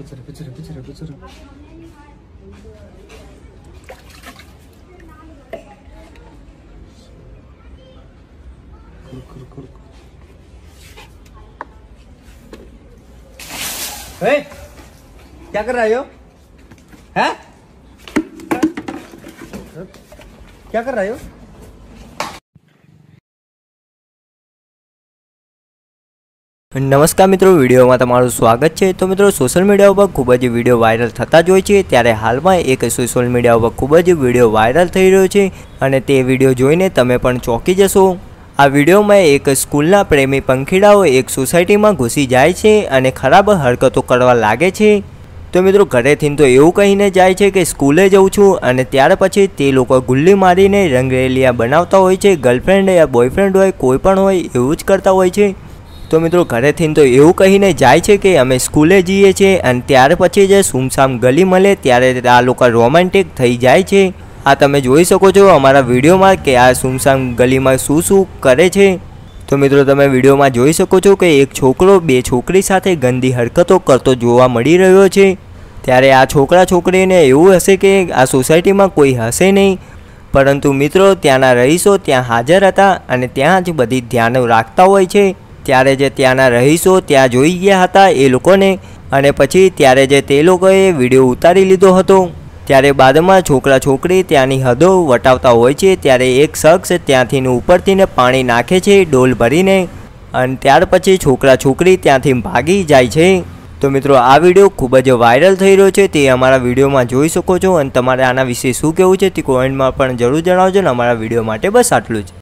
Picture picture picture picture குறு क्या कर रहा है यो है क्या कर रहा है यो નમસ્કાર મિત્રો, વિડીયોમાં તમારું સ્વાગત છે. તો મિત્રો, સોશિયલ મીડિયા ઉપર ખૂબ જ વીડિયો વાયરલ થતા જ હોય છે. ત્યારે હાલમાં એક સોશિયલ મીડિયા ઉપર ખૂબ જ વીડિયો વાયરલ થઈ રહ્યો છે અને તે વીડિયો જોઈને તમે પણ ચોંકી જશો. આ વિડીયોમાં એક સ્કૂલના પ્રેમી પંખીડાઓ એક સોસાયટીમાં ઘૂસી જાય છે અને ખરાબ હરકતો કરવા લાગે છે. તો મિત્રો, ઘરેથી તો એવું કહીને જાય છે કે સ્કૂલે જઉં છું અને ત્યાર પછી તે લોકો ગુલ્લી મારીને રંગરેલિયા બનાવતા હોય છે. ગર્લફ્રેન્ડ યા બોયફ્રેન્ડ હોય, કોઈ પણ હોય, એવું જ કરતા હોય છે. તો મિત્રો ઘરેથી તો એવું કહીને જાય છે કે અમે સ્કૂલે જઈએ છીએ અને ત્યાર પછી જે સુમસામ ગલી મળે ત્યારે આ લોકો રોમેન્ટિક થઈ જાય છે. આ તમે જોઈ શકો છો અમારા વિડીયોમાં કે આ સુમસામ ગલીમાં શું શું કરે છે. તો મિત્રો તમે વિડીયોમાં જોઈ શકો છો કે એક છોકરો બે છોકરી સાથે ગંદી હરકતો કરતો જોવા મળી રહ્યો છે. ત્યારે આ છોકરા છોકરીને એવું હશે કે આ સોસાયટીમાં કોઈ હશે નહીં. પરંતુ મિત્રો ત્યાંના રહીશો ત્યાં હાજર હતા અને ત્યાં જ બધી ધ્યાન રાખતા હોય છે. ત્યારે જે ત્યાંના રહીશો ત્યાં જોઈ ગયા હતા એ લોકોને અને પછી ત્યારે જે તે લોકોએ વીડિયો ઉતારી લીધો હતો. ત્યારે બાદમાં છોકરા છોકરી ત્યાંની હદો વટાવતા હોય છે, ત્યારે એક શખ્સ ત્યાંથી ઉપરથીને પાણી નાખે છે, ડોલ ભરીને અને ત્યાર પછી છોકરા છોકરી ત્યાંથી ભાગી જાય છે. તો મિત્રો, આ વીડિયો ખૂબ જ વાયરલ થઈ રહ્યો છે, તે અમારા વિડીયોમાં જોઈ શકો છો અને તમારે આના વિશે શું કહેવું છે તે કોમેન્ટમાં પણ જરૂર જણાવજો ને અમારા વીડિયો માટે બસ આટલું જ.